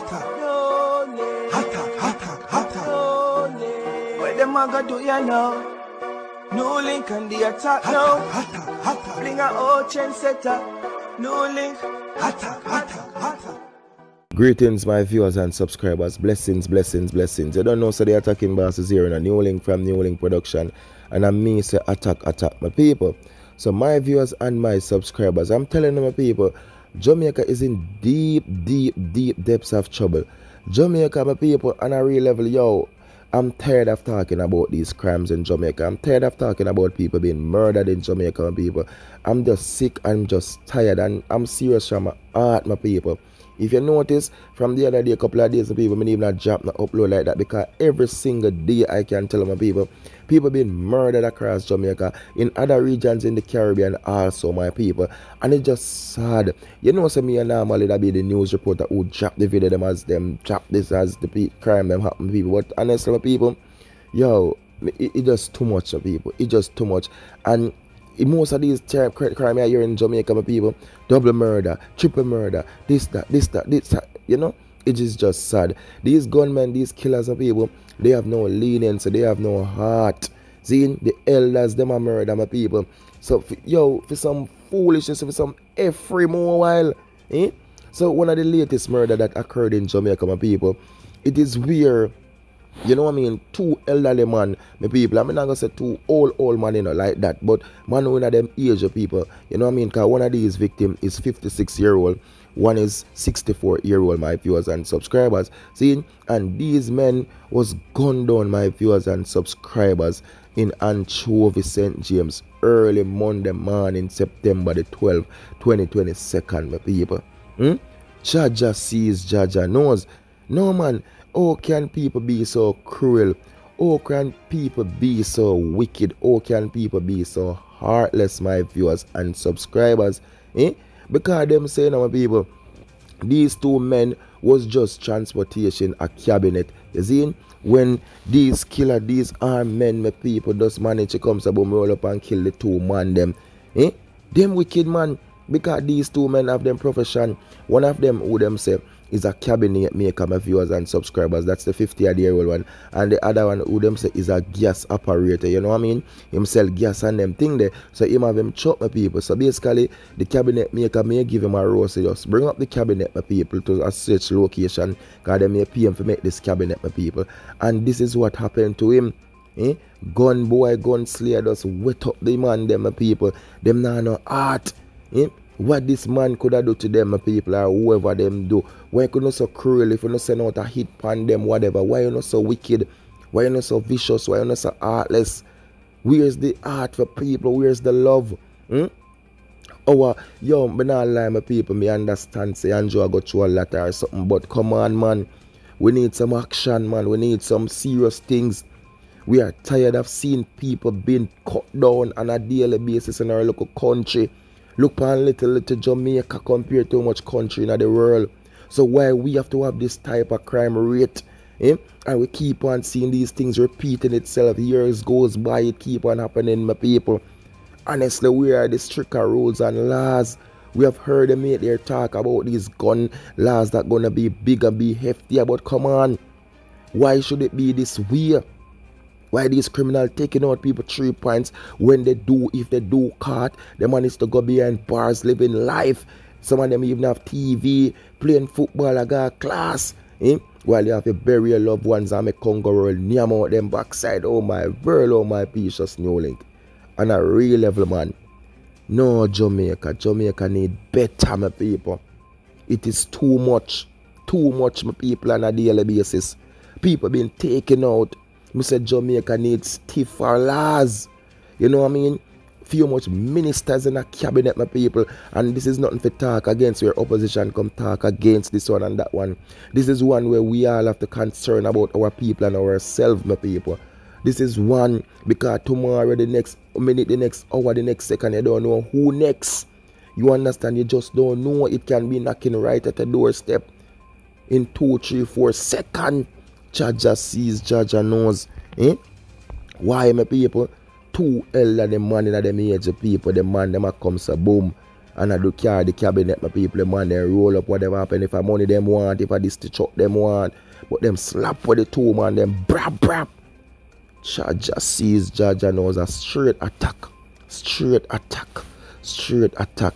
hotter. Hotter, hotter, hotter. Where them a go do ya know? New link and the attack now. Hotter, hotter, hotter. Bring a old chain setter. New link. Hotter, hotter, hotter. Greetings, my viewers and subscribers. Blessings, blessings, blessings. You don't know, so the attacking boss is here in a new link from New Link Production. And I'm me, say attack, attack my people. So, my viewers and my subscribers, I'm telling you, my people, Jamaica is in deep, deep, deep depths of trouble. Jamaica, my people, on a real level, yo, I'm tired of talking about these crimes in Jamaica. I'm tired of talking about people being murdered in Jamaica, people. I'm just sick, I'm just tired, and I'm serious from my heart, my people. If you notice, from the other day, a couple of days, people been even not drop, not upload like that because every single day I can tell my people, people being murdered across Jamaica, in other regions in the Caribbean also, my people. And it's just sad. You know, so me and normally that be the news reporter who drop the video them as them, drop this as the pe- crime them happen people. But honestly, my people, yo, it, it just too much of people. It just too much. And most of these term crime here in Jamaica, my people, double murder, triple murder, this, that, this, that, this, that, you know, it is just sad. These gunmen, these killers of people, they have no leniency, they have no heart. Seeing the elders, them are murder, my people. So, f- yo, for some foolishness, for some every more while, eh? So, one of the latest murder that occurred in Jamaica, my people, it is where you know what I mean? Two elderly man, my people. I'm gonna say two old, old man, you know, like that. But man, one of them age of people, you know what I mean? Because one of these victim is 56 year old, one is 64 year old, my viewers and subscribers. See, and these men was gunned down, my viewers and subscribers, in Anchovy St. James early Monday morning, September the 12th, 2022, my people. Hmm? Jah Jah sees, Jah Jah knows. No man, how can people be so cruel? How can people be so wicked? How can people be so heartless, my viewers and subscribers? Eh? Because them say now, my people, these two men was just transportation a cabinet. You see? When these killer, these armed men, my people, just manage to come boom roll up and kill the two man them. Eh? Them wicked man. Because these two men have them profession. One of them who them say is a cabinet maker, my viewers and subscribers. That's the 50 year old one. And the other one who them say is a gas operator. You know what I mean? Him sell gas and them thing there. So him have him chop my people. So basically the cabinet maker may give him a rose. Just bring up the cabinet my people to a search location. Cause they may pay him to make this cabinet my people. And this is what happened to him. Eh? Gun boy, gun slayer just wet up the man, them my people. Them now no heart. Eh? What this man could have do to them, people, or whoever them do. Why you not so cruel if you not send out a hit pan them, whatever? Why you not so wicked? Why you not so vicious? Why you not so heartless? Where's the heart for people? Where's the love? Hmm? Oh, uh, yo, me not lie, my people. Me understand, say Andrew go through a lot or something, but come on, man. We need some action, man. We need some serious things. We are tired of seeing people being cut down on a daily basis in our local country. Look on little little Jamaica compared to much country in the world. So why we have to have this type of crime rate? Eh? And we keep on seeing these things repeating itself. Years goes by, it keep on happening, my people. Honestly, we are the stricter rules and laws. We have heard them make their talk about these gun laws that gonna be big and be heftier, but come on. Why should it be this way? Why these criminals taking out people three points when they do, if they do caught, the man is to go behind bars living life. Some of them even have TV, playing football, I got class. Eh? While you have to bury your loved ones and make Congo roll near out them backside. Oh my world, oh my precious new link. On a real level, man. No, Jamaica. Jamaica need better, my people. It is too much. Too much, my people, on a daily basis. People being taken out. Me say Jamaica needs stiffer laws. You know what I mean? Few much ministers in a cabinet, my people. And this is nothing for talk against where opposition come talk against this one and that one. This is one where we all have to concern about our people and ourselves, my people. This is one because tomorrow, the next minute, the next hour, the next second, you don't know who next. You understand? You just don't know. It can be knocking right at the doorstep in two, three, four seconds. Jah Jah sees, Jah Jah knows. Eh? Why, my people? Two elder them man in them age of people, the man them a come so boom and I do carry the cabinet, my people, them man, they roll up whatever happen. If I money them want, if I this to chuck them want. But them slap with the two man, them brap brap. Jah Jah sees Jah Jah knows a straight attack. Straight attack. Straight attack.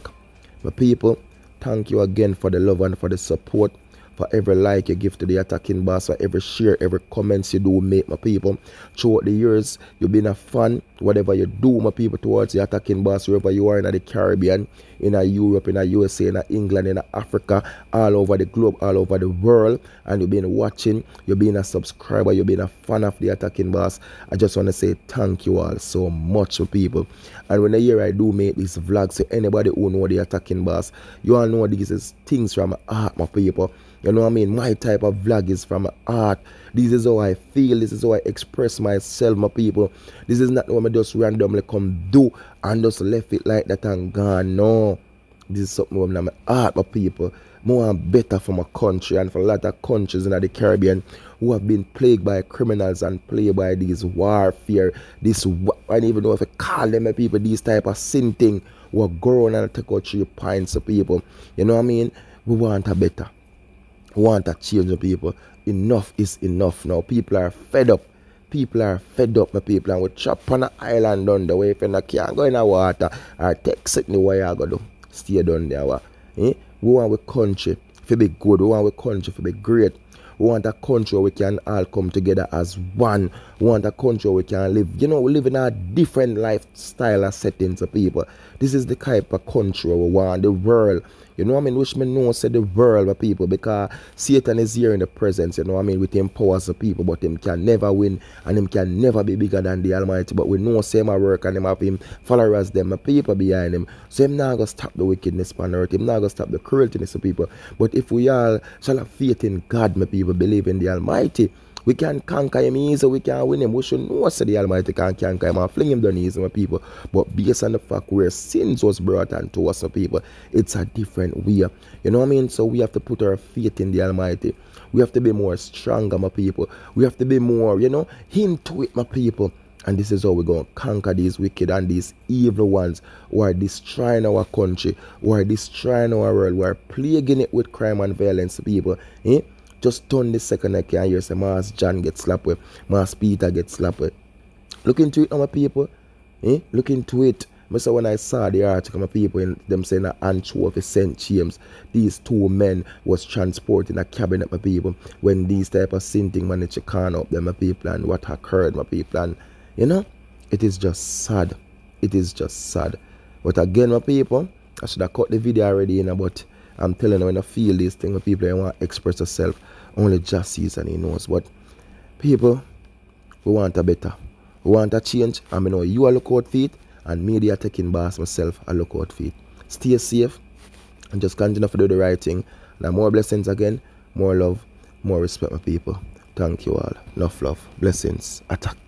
My people, thank you again for the love and for the support for every like you give to the attacking boss, for every share, every comments you do make, my people. Throughout the years, you've been a fan, whatever you do, my people, towards the attacking boss, wherever you are in the Caribbean, in Europe, in a USA, in England, in Africa, all over the globe, all over the world. And you've been watching, you've been a subscriber, you've been a fan of the attacking boss. I just want to say thank you all so much, my people. And when I hear I do make these vlogs, so anybody who know the attacking boss, you all know these is things from my heart, my people. You know what I mean? My type of vlog is from art. This is how I feel. This is how I express myself, my people. This is not what I just randomly come do and just left it like that and gone. No. This is something I'm art, my people. More and better for my country and for a lot of countries in the Caribbean who have been plagued by criminals and plagued by these warfare. This I don't even know if I call them my people, these type of sin thing who are growing and take out three pints of people. You know what I mean? We want a better We want a change the people. Enough is enough now. People are fed up. People are fed up, my people, and we chop on an island down the way. If you can't go in the water or take something where you go do, stay down there. Eh? We want our country to be good. We want our country to be great. We want a country where we can all come together as one. We want a country where we can live. You know, we live in a different lifestyle and settings of people. This is the type of country we want, the world. You know I mean? Which me know said the world of people because Satan is here in the presence, you know what I mean, with him powers of people, but him can never win and him can never be bigger than the Almighty. But we know same work and him have him followers them, people behind him. So him not gonna stop the wickedness on earth, him not gonna stop the crueltyness of people. But if we all shall have faith in God, my people, believe in the Almighty, we can conquer him easy, we can win him. We should know so the Almighty can conquer him and fling him down easy, my people. But based on the fact where sins was brought unto us, my people, it's a different way. You know what I mean? So we have to put our faith in the Almighty. We have to be more stronger, my people. We have to be more, you know, into it, my people. And this is how we're going to conquer these wicked and these evil ones who are destroying our country, who are destroying our world, who are plaguing it with crime and violence, people. Eh? Just turn the second I can hear say Mass John get slapped with, Mass Peter get slapped with. Look into it, my people. Eh? Look into it. I when I saw the article, my people, in them saying that Anchovies St. James, these two men was transporting a cabinet, my people, when these type of sin thing managed to can up them, my people, and what occurred, my people, and you know, it is just sad. It is just sad. But again, my people, I should have cut the video already, you know, but I'm telling you, when I feel these things, when people want to express themselves, only just sees and he knows. But people, we want a better. We want a change. And I know oh, you are look out for it, and media taking bars myself, I look out for it. Stay safe and just continue to do the right thing. Now more blessings again, more love, more respect, my people. Thank you all. Enough love. Blessings. Attack.